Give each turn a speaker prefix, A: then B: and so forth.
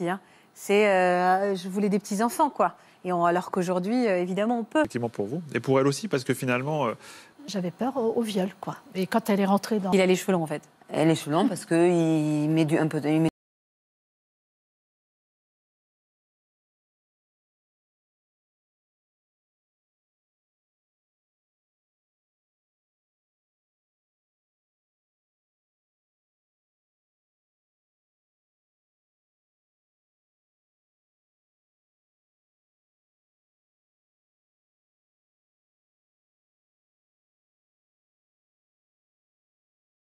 A: Hein. C'est, euh, je voulais des petits enfants, quoi. Et alors qu'aujourd'hui, euh, évidemment, on peut.
B: Effectivement pour vous. Et pour elle aussi, parce que finalement, euh,
C: J'avais peur au, viol, quoi. Et quand elle est rentrée dans...
A: Il a les cheveux longs, en fait.
D: Elle est longs parce qu'il met du, un peu,